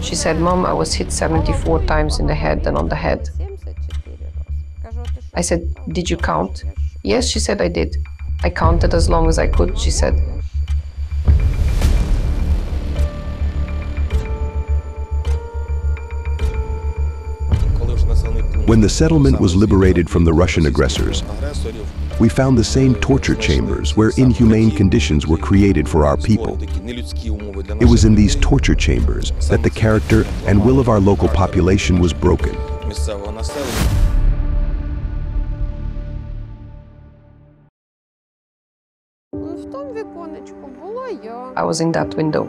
She said, Mom, I was hit 74 times in the head and on the head. I said, Did you count? Yes, she said, I did. I counted as long as I could, she said. When the settlement was liberated from the Russian aggressors, we found the same torture chambers where inhumane conditions were created for our people. It was in these torture chambers that the character and will of our local population was broken. I was in that window.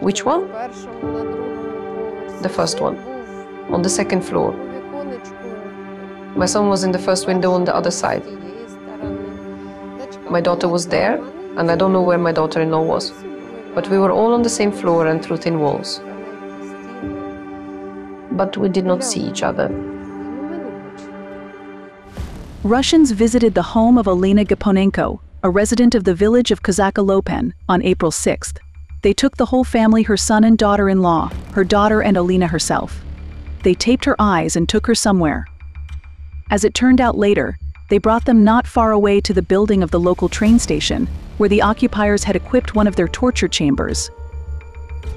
Which one? The first one. On the second floor. My son was in the first window on the other side. My daughter was there, and I don't know where my daughter-in-law was. But we were all on the same floor and through thin walls. But we did not see each other. Russians visited the home of Olena Gaponenko, a resident of the village of Kozacha Lopan, on April 6th. They took the whole family, her son and daughter-in-law, her daughter and Olena herself. They taped her eyes and took her somewhere. As it turned out later, they brought them not far away to the building of the local train station, where the occupiers had equipped one of their torture chambers.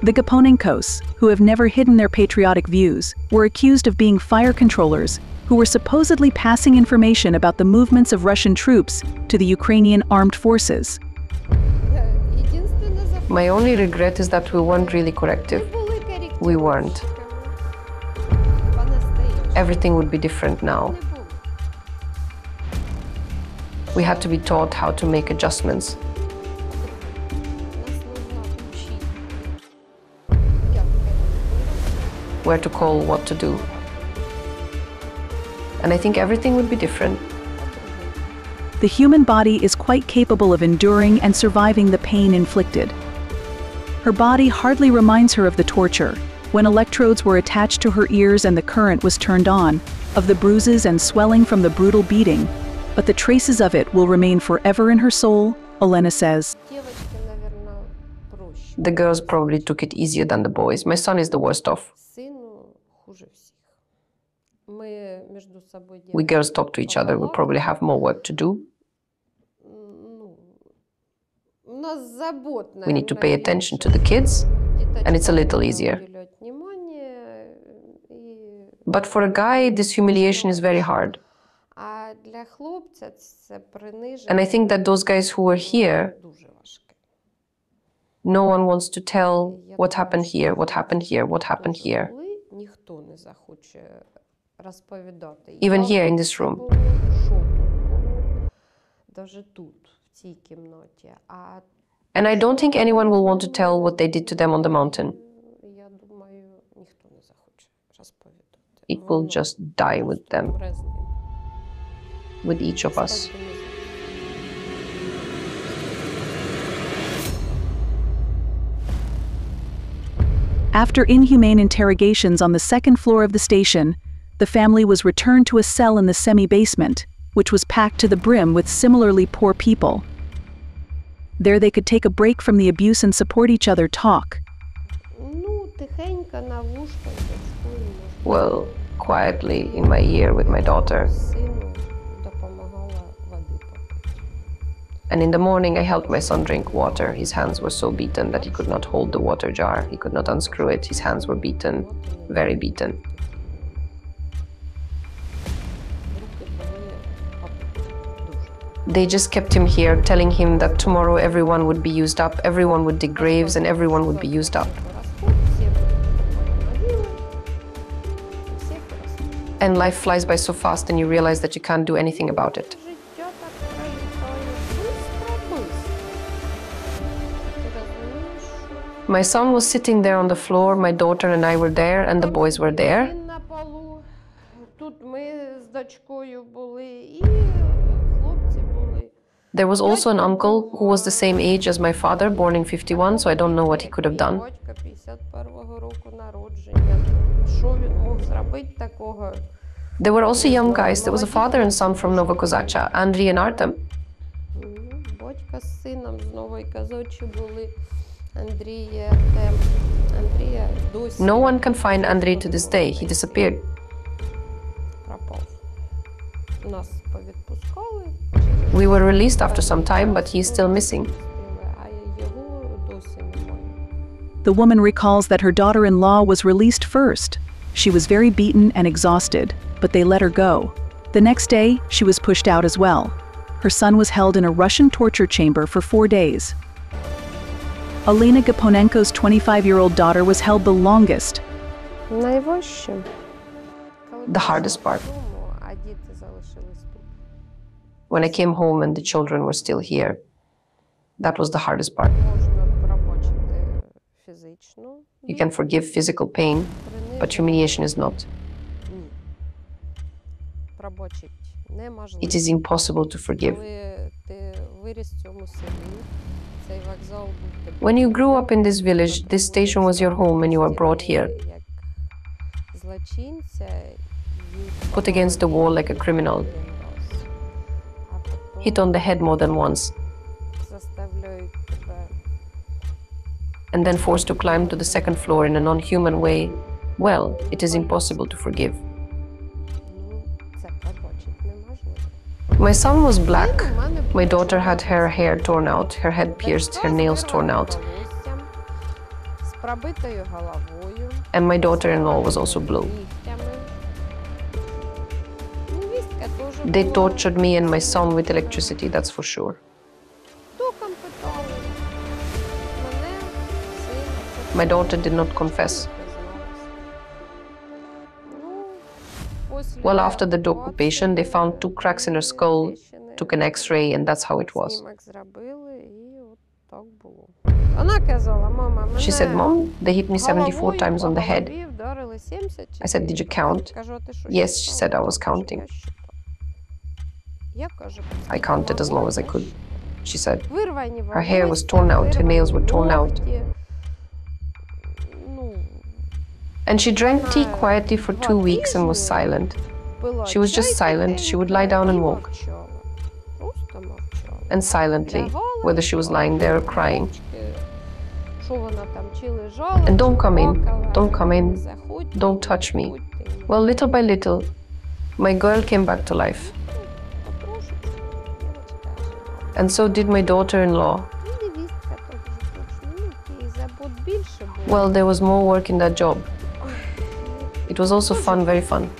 The Gaponenkos, who have never hidden their patriotic views, were accused of being fire controllers who were supposedly passing information about the movements of Russian troops to the Ukrainian armed forces. My only regret is that we weren't really corrective. We weren't. Everything would be different now. We had to be taught how to make adjustments. Where to call, what to do. And I think everything would be different. The human body is quite capable of enduring and surviving the pain inflicted. Her body hardly reminds her of the torture, when electrodes were attached to her ears and the current was turned on, of the bruises and swelling from the brutal beating, but the traces of it will remain forever in her soul, Olena says. The girls probably took it easier than the boys. My son is the worst off. We girls talk to each other. We probably have more work to do. We need to pay attention to the kids, and it's a little easier. But for a guy, this humiliation is very hard. And I think that those guys who were here, no one wants to tell what happened here, what happened here, what happened here. Even here in this room. And I don't think anyone will want to tell what they did to them on the mountain. It will just die with them, with each of us. After inhumane interrogations on the second floor of the station, the family was returned to a cell in the semi-basement, which was packed to the brim with similarly poor people. There they could take a break from the abuse and support each other talk. Well, quietly in my ear with my daughter. And in the morning, I helped my son drink water. His hands were so beaten that he could not hold the water jar. He could not unscrew it. His hands were beaten, very beaten. They just kept him here, telling him that tomorrow everyone would be used up, everyone would dig graves, and everyone would be used up. And life flies by so fast, and you realize that you can't do anything about it. My son was sitting there on the floor, my daughter and I were there, and the boys were there. There was also an uncle who was the same age as my father, born in 51, so I don't know what he could have done. There were also young guys. There was a father and son from Novokozacha, Andriy and Artem. No one can find Andrei to this day. He disappeared. We were released after some time, but he is still missing. The woman recalls that her daughter-in-law was released first. She was very beaten and exhausted, but they let her go. The next day, she was pushed out as well. Her son was held in a Russian torture chamber for four days, Olena Gaponenko's 25-year-old daughter was held the longest. The hardest part. When I came home and the children were still here, that was the hardest part. You can forgive physical pain, but humiliation is not. It is impossible to forgive. When you grew up in this village, this station was your home and you were brought here. Put against the wall like a criminal. Hit on the head more than once. And then forced to climb to the second floor in a non human way. Well, it is impossible to forgive. My son was black. My daughter had her hair torn out, her head pierced, her nails torn out. And my daughter in law was also blue. They tortured me and my son with electricity, that's for sure. My daughter did not confess. Well, after the occupation, they found two cracks in her skull, took an x-ray, and that's how it was. She said, Mom, they hit me 74 times on the head. I said, Did you count? Yes, she said, I was counting. I counted as low as I could, she said. Her hair was torn out, her nails were torn out. And she drank tea quietly for two weeks and was silent. She was just silent, she would lie down and walk. And silently, whether she was lying there or crying. And don't come in, don't come in, don't touch me. Well, little by little, my girl came back to life. And so did my daughter-in-law. Well, there was more work in that job. It was also fun, very fun.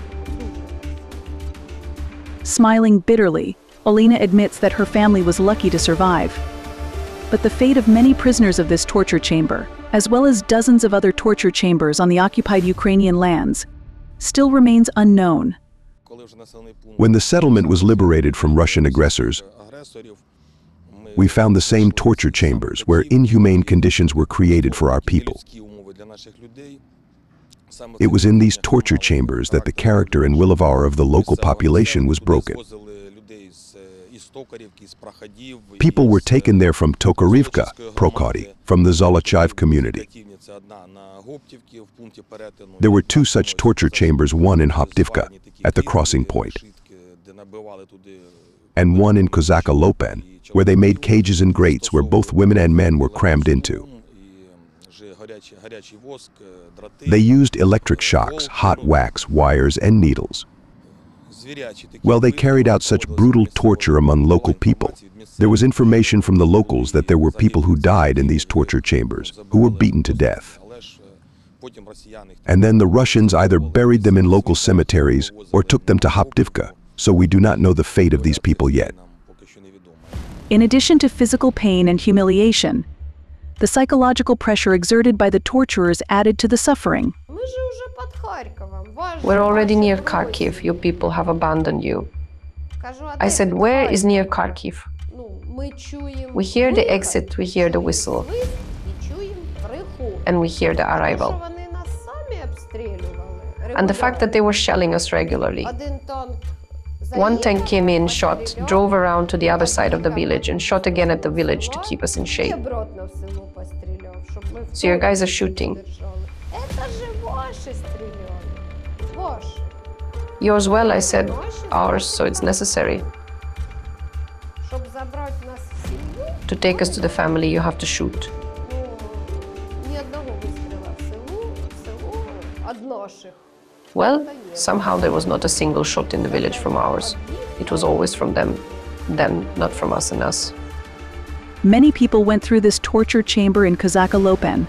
Smiling bitterly, Olena admits that her family was lucky to survive. But the fate of many prisoners of this torture chamber, as well as dozens of other torture chambers on the occupied Ukrainian lands, still remains unknown. When the settlement was liberated from Russian aggressors, we found the same torture chambers where inhumane conditions were created for our people. It was in these torture chambers that the character and will of our of the local population was broken. People were taken there from Tokarivka, Prokody, from the Zolochiv community. There were two such torture chambers, one in Hoptivka, at the crossing point, and one in Kozacha Lopan, where they made cages and grates where both women and men were crammed into. They used electric shocks, hot wax, wires, and needles. Well, they carried out such brutal torture among local people. There was information from the locals that there were people who died in these torture chambers, who were beaten to death. And then the Russians either buried them in local cemeteries or took them to Hoptivka, so we do not know the fate of these people yet. In addition to physical pain and humiliation, the psychological pressure exerted by the torturers added to the suffering. We're already near Kharkiv. Your people have abandoned you. I said, Where is near Kharkiv? We hear the exit, we hear the whistle, and we hear the arrival. And the fact that they were shelling us regularly. One tank came in, shot, drove around to the other side of the village, and shot again at the village to keep us in shape. So your guys are shooting. Yours well, I said, ours, so it's necessary. To take us to the family, you have to shoot. Well, somehow there was not a single shot in the village from ours. It was always from them, them, not from us and us. Many people went through this torture chamber in Kozacha Lopan,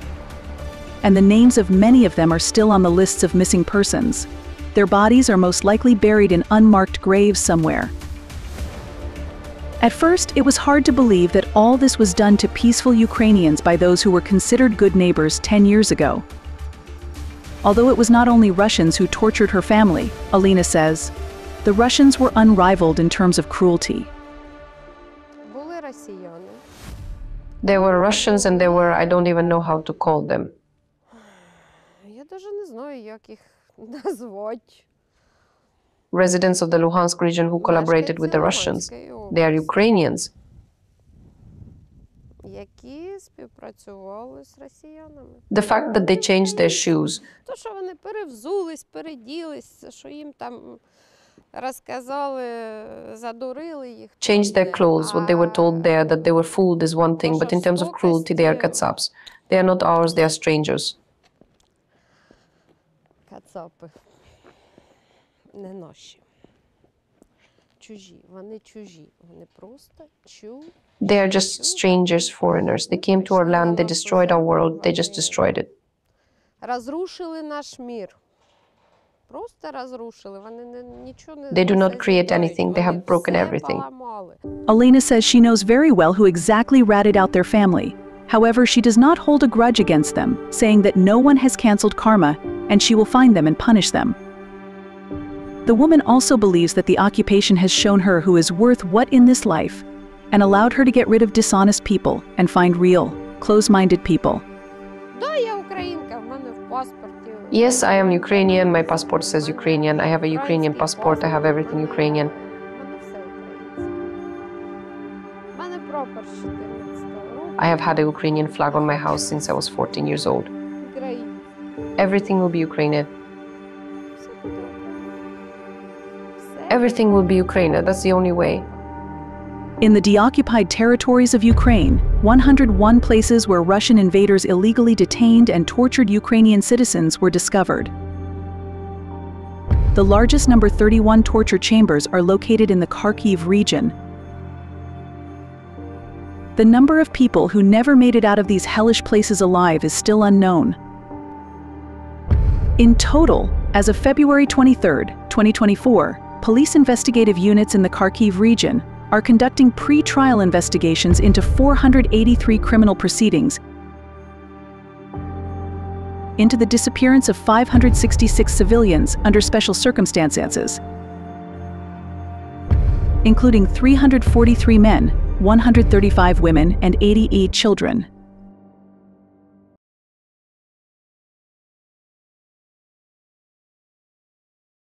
and the names of many of them are still on the lists of missing persons. Their bodies are most likely buried in unmarked graves somewhere. At first, it was hard to believe that all this was done to peaceful Ukrainians by those who were considered good neighbors 10 years ago. Although it was not only Russians who tortured her family, Olena says, the Russians were unrivaled in terms of cruelty. There were Russians and there were, I don't even know how to call them. Residents of the Luhansk region who collaborated with the Russians. They are Ukrainians співпрацювали з росіянами. The fact that they changed their shoes. То, що вони перевзулись, переділись, що їм там розказали, задурили їх. Changed their clothes. What they were told there that they were fooled is one thing, but in terms of cruelty they are katsaps. They are not ours, they are strangers. Кацапи. Не. They are just strangers, foreigners. They came to our land, they destroyed our world, they just destroyed it. They do not create anything, they have broken everything. Olena says she knows very well who exactly ratted out their family. However, she does not hold a grudge against them, saying that no one has cancelled karma and she will find them and punish them. The woman also believes that the occupation has shown her who is worth what in this life and allowed her to get rid of dishonest people and find real, close-minded people. Yes, I am Ukrainian. My passport says Ukrainian. I have a Ukrainian passport. I have everything Ukrainian. I have had a Ukrainian flag on my house since I was 14 years old. Everything will be Ukrainian. Everything will be Ukraine. that's the only way. In the deoccupied territories of Ukraine, 101 places where Russian invaders illegally detained and tortured Ukrainian citizens were discovered. The largest number 31 torture chambers are located in the Kharkiv region. The number of people who never made it out of these hellish places alive is still unknown. In total, as of February 23, 2024, police investigative units in the Kharkiv region are conducting pre-trial investigations into 483 criminal proceedings into the disappearance of 566 civilians under special circumstances, including 343 men, 135 women, and 88 children.